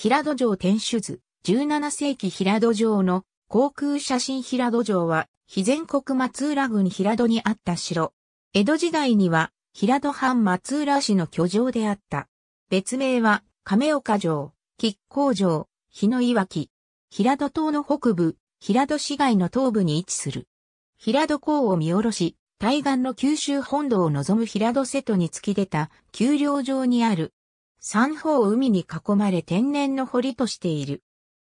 平戸城天守図、17世紀平戸城の航空写真平戸城は、非全国松浦郡平戸にあった城。江戸時代には、平戸藩松浦市の居城であった。別名は、亀岡城、吉光城、日の岩木。平戸島の北部、平戸市街の東部に位置する。平戸港を見下ろし、対岸の九州本土を望む平戸瀬戸に突き出た、丘陵上にある三方海に囲まれ天然の堀としている。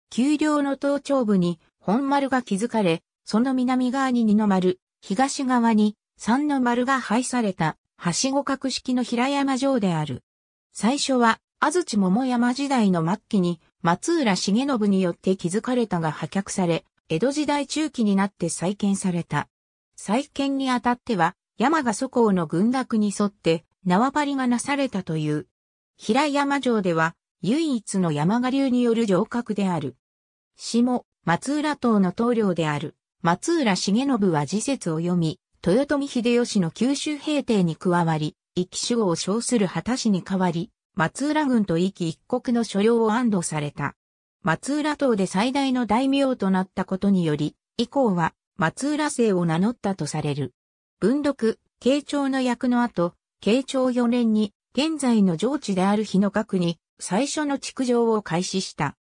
丘陵の頭頂部に本丸が築かれ、その南側に二の丸、東側に三の丸が配された、はしご角式の平山城である。最初は、安土桃山時代の末期に、松浦重信によって築かれたが破却され、江戸時代中期になって再建された。再建にあたっては、山賀祖公の軍楽に沿って縄張りがなされたという。平山城では唯一の山賀流による城郭である。下、松浦島の棟梁である。松浦重信は時節を読み、豊臣秀吉の九州平定に加わり、一騎守護を称する果たしに代わり、松浦軍と一騎一国の所領を安堵された。松浦島で最大の大名となったことにより、以降は松浦姓を名乗ったとされる。文読、慶長の役の後、慶長4年に現在の上地である日の角に最初の築城を開始した。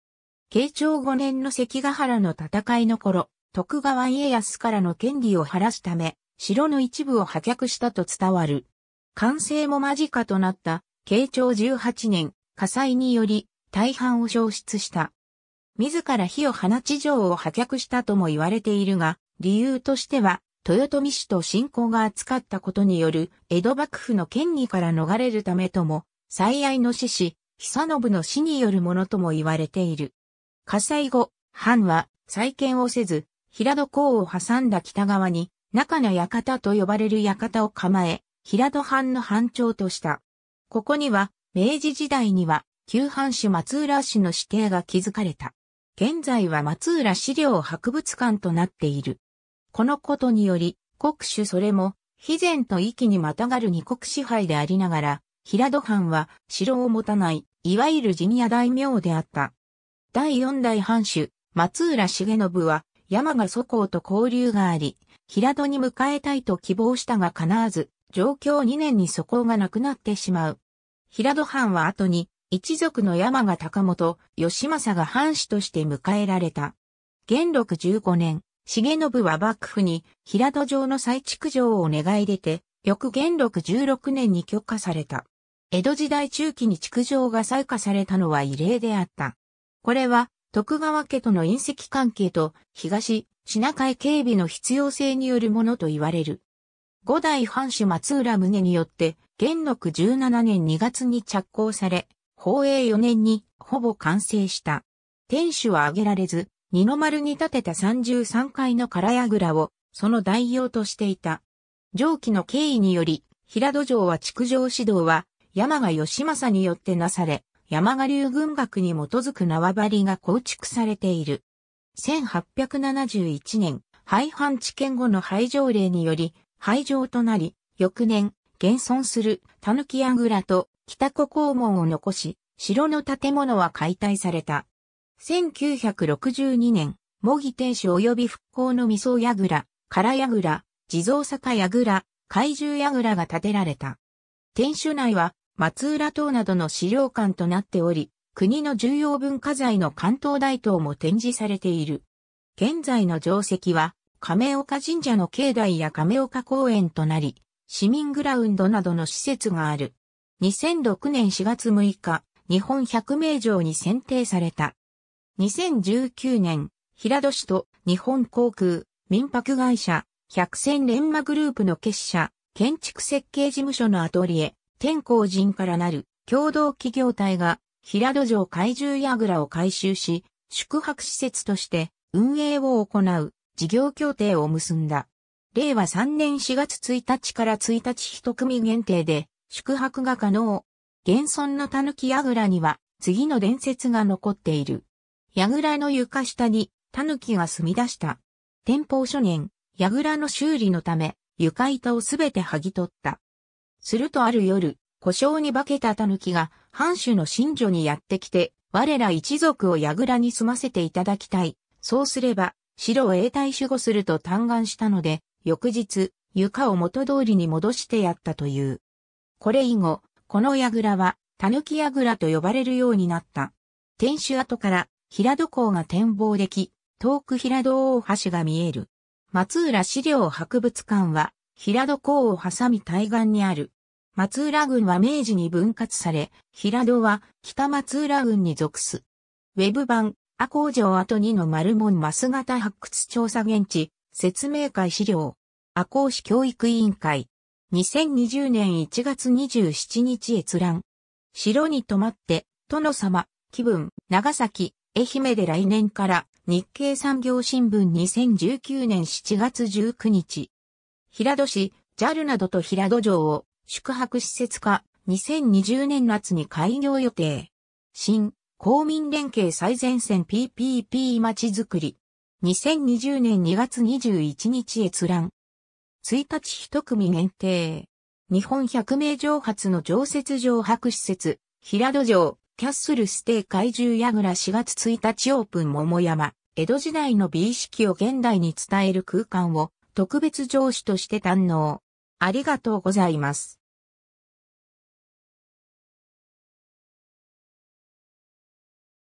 慶長5年の関ヶ原の戦いの頃、徳川家康からの権利を晴らすため、城の一部を破却したと伝わる。完成も間近となった慶長18年、火災により大半を消失した。自ら火を放ち城を破却したとも言われているが、理由としては、豊臣氏と信仰が扱ったことによる江戸幕府の権威から逃れるためとも、最愛の志士、久信の死によるものとも言われている。火災後、藩は再建をせず、平戸港を挟んだ北側に中野館と呼ばれる館を構え、平戸藩の藩庁とした。ここには、明治時代には、旧藩主松浦氏の指定が築かれた。現在は松浦資料博物館となっている。このことにより、国主それも、非然と域にまたがる二国支配でありながら、平戸藩は城を持たない、いわゆる陣屋大名であった。第四代藩主、松浦重信は、山賀祖公と交流があり、平戸に迎えたいと希望したが叶わず、上京2年に祖公が亡くなってしまう。平戸藩は後に、一族の山賀高本、義政が藩主として迎えられた。元禄15年、重信は幕府に平戸城の再築城を願い出て、翌元禄16年に許可された。江戸時代中期に築城が再開されたのは異例であった。これは徳川家との隕石関係と東、シナ海警備の必要性によるものと言われる。五代藩主松浦宗によって元禄17年2月に着工され、宝永4年にほぼ完成した。天守は挙げられず、二の丸に建てた33階の唐櫓をその代用としていた。上記の経緯により、平戸城は築城指導は山賀義政によってなされ、山賀流軍学に基づく縄張りが構築されている。1871年、廃藩置県後の廃城令により、廃城となり、翌年、現存する狸櫓と北古校門を残し、城の建物は解体された。1962年、模擬停止及び復興の味噌櫓、唐櫓、地蔵坂櫓、怪獣櫓が建てられた。天守内は松浦島などの資料館となっており、国の重要文化財の関東大塔も展示されている。現在の定石は、亀岡神社の境内や亀岡公園となり、市民グラウンドなどの施設がある。2006年4月6日、日本百名城に選定された。2019年、平戸市と日本航空、民泊会社、百戦錬磨グループの結社、建築設計事務所のアトリエ、天光人からなる共同企業体が平戸城怪獣櫓を改修し、宿泊施設として運営を行う事業協定を結んだ。令和3年4月1日から1日一組限定で宿泊が可能。現存の狸櫓には次の伝説が残っている。櫓の床下に狸が住み出した。天保初年、櫓の修理のため床板をすべて剥ぎ取った。するとある夜、故障に化けた狸が藩主の新女にやってきて、我ら一族を櫓に住ませていただきたい。そうすれば、城を永代守護すると嘆願したので、翌日、床を元通りに戻してやったという。これ以後、この櫓は、狸櫓と呼ばれるようになった。天守跡から、平戸港が展望でき、遠く平戸大橋が見える。松浦資料博物館は、平戸港を挟み対岸にある。松浦郡は明治に分割され、平戸は北松浦郡に属す。ウェブ版、赤工場跡2の丸門増型発掘調査現地、説明会資料。赤工市教育委員会。2020年1月27日閲覧。城に泊まって、殿様、気分、長崎、愛媛で来年から日経産業新聞2019年7月19日。平戸市、JAL などと平戸城を宿泊施設化、2020年夏に開業予定。新、公民連携最前線 PPP 街づくり。2020年2月21日閲覧。1日一組限定。日本百名城発の常設城泊施設、平戸城、キャッスルステイ怪獣櫓4月1日オープン桃山。江戸時代の美意識を現代に伝える空間を特別上司として堪能。ありがとうございます。